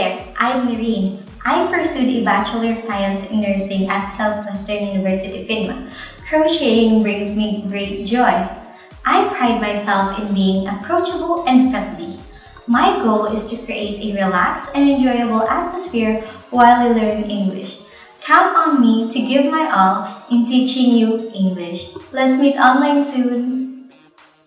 there, I'm Norine. I pursued a Bachelor of Science in Nursing at Southwestern University PHINMA. Crocheting brings me great joy. I pride myself in being approachable and friendly. My goal is to create a relaxed and enjoyable atmosphere while I learn English. Count on me to give my all in teaching you English. Let's meet online soon!